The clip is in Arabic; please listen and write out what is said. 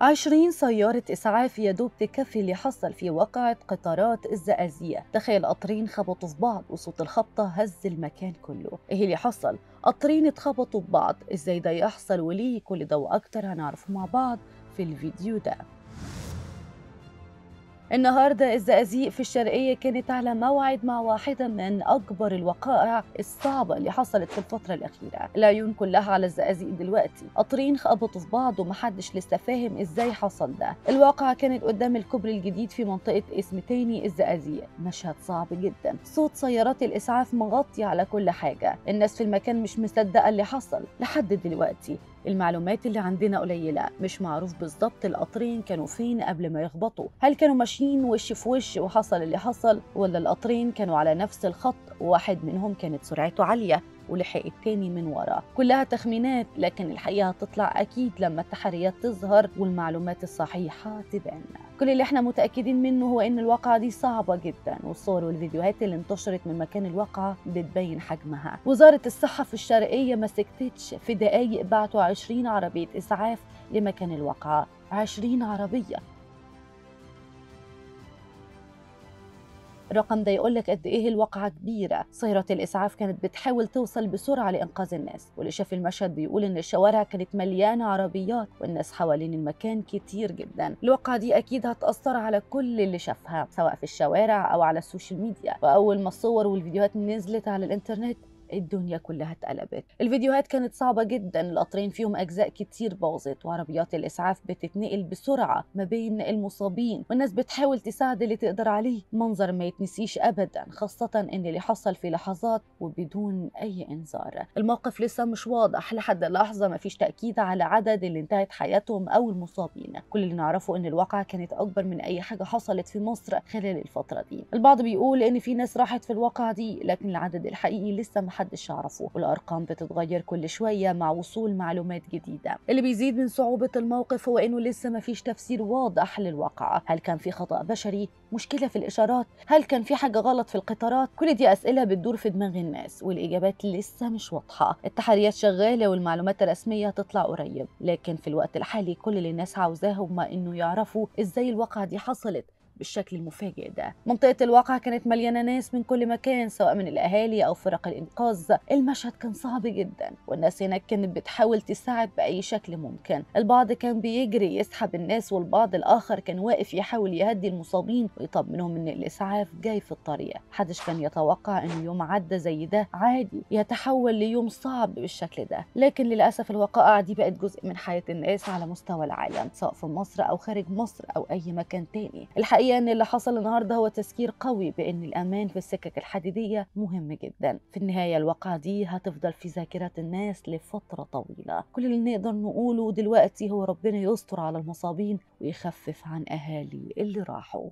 20 سيارة إسعاف يا دوب تكفي اللي حصل في وقعة قطارات الزقازيق. تخيل قطرين خبطوا في بعض وصوت الخبطة هز المكان كله. إيه اللي حصل؟ قطرين اتخبطوا ببعض إزاي ده يحصل؟ وليه كل ده وأكتر؟ هنعرفه مع بعض في الفيديو ده. النهاردة الزقازيق في الشرقية كانت على موعد مع واحدة من أكبر الوقائع الصعبة اللي حصلت في الفترة الأخيرة. العيون كلها على الزقازيق دلوقتي. قطرين خبطوا في بعض ومحدش لسه فاهم إزاي حصل ده. الواقعة كانت قدام الكوبري الجديد في منطقة اسم تاني الزقازيق. مشهد صعب جدا. صوت سيارات الإسعاف مغطي على كل حاجة. الناس في المكان مش مصدقة اللي حصل لحد دلوقتي. المعلومات اللي عندنا قليلة مش معروف بالظبط القطرين كانوا فين قبل ما يخبطوا. هل كانوا ماشيين وش في وش وحصل اللي حصل ولا القطرين كانوا على نفس الخط وواحد منهم كانت سرعته عالية. ولحق التاني من وراه كلها تخمينات لكن الحقيقة هتطلع أكيد لما التحريات تظهر والمعلومات الصحيحة تبان. كل اللي إحنا متأكدين منه هو إن الواقعة دي صعبة جدا والصور والفيديوهات اللي انتشرت من مكان الواقعة بتبين حجمها. وزارة الصحة في الشرقية ما سكتتش. في دقايق بعتوا 20 عربية إسعاف لمكان الواقعة. 20 عربية! الرقم ده يقول لك قد إيه الواقعة كبيرة. سيارات الإسعاف كانت بتحاول توصل بسرعة لإنقاذ الناس واللي شاف المشهد بيقول إن الشوارع كانت مليانة عربيات والناس حوالين المكان كتير جدا. الواقعة دي أكيد هتأثر على كل اللي شافها سواء في الشوارع أو على السوشيال ميديا. وأول ما الصور والفيديوهات نزلت على الإنترنت الدنيا كلها اتقلبت. الفيديوهات كانت صعبة جدا القطرين فيهم أجزاء كتير باظت وعربيات الإسعاف بتتنقل بسرعة ما بين المصابين والناس بتحاول تساعد اللي تقدر عليه. منظر ما يتنسيش أبدا خاصة إن اللي حصل في لحظات وبدون أي إنذار. الموقف لسه مش واضح لحد اللحظة ما فيش تأكيد على عدد اللي انتهت حياتهم أو المصابين. كل اللي نعرفه إن الواقعة كانت أكبر من أي حاجة حصلت في مصر خلال الفترة دي. البعض بيقول إن في ناس راحت في الواقعة دي لكن العدد الحقيقي لسه محدش يعرفه والأرقام بتتغير كل شوية مع وصول معلومات جديدة. اللي بيزيد من صعوبة الموقف هو إنه لسه ما فيش تفسير واضح للواقعة هل كان في خطأ بشري؟ مشكلة في الإشارات؟ هل كان في حاجة غلط في القطارات؟ كل دي أسئلة بتدور في دماغ الناس والإجابات لسه مش واضحة. التحريات شغالة والمعلومات الرسمية هتطلع قريب لكن في الوقت الحالي كل اللي الناس عاوزاه هما إنه يعرفوا إزاي الواقعة دي حصلت. بالشكل المفاجئ ده. منطقة الواقع كانت مليانة ناس من كل مكان سواء من الأهالي أو فرق الإنقاذ. المشهد كان صعب جدا والناس هناك كانت بتحاول تساعد بأي شكل ممكن. البعض كان بيجري يسحب الناس والبعض الآخر كان واقف يحاول يهدي المصابين ويطمنهم إن الإسعاف جاي في الطريق. محدش كان يتوقع إن يوم عدى زي ده عادي يتحول ليوم صعب بالشكل ده. لكن للأسف الوقائع دي بقت جزء من حياة الناس على مستوى العالم سواء في مصر أو خارج مصر أو أي مكان تاني. الحقيقة إن اللي حصل النهاردة هو تذكير قوي بإن الأمان في السكك الحديدية مهم جدا. في النهاية الواقعة دي هتفضل في ذاكرة الناس لفترة طويلة. كل اللي نقدر نقوله دلوقتي هو ربنا يستر على المصابين ويخفف عن أهالي اللي راحوا.